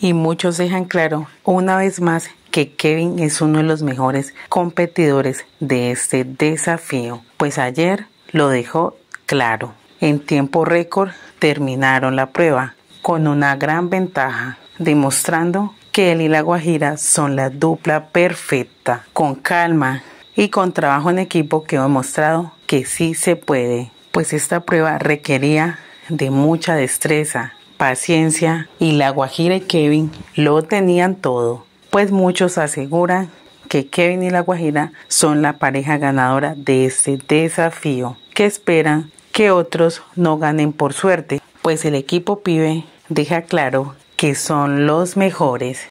Y muchos dejan claro una vez más que Kevin es uno de los mejores competidores de este desafío, pues ayer lo dejó claro. En tiempo récord terminaron la prueba con una gran ventaja, demostrando que él y la Guajira son la dupla perfecta, con calma y con trabajo en equipo que ha demostrado que sí se puede, pues esta prueba requería de mucha destreza, paciencia y la Guajira y Kevin lo tenían todo, pues muchos aseguran que Kevin y la Guajira son la pareja ganadora de este desafío, que esperan que otros no ganen por suerte, pues el equipo pibe deja claro que son los mejores.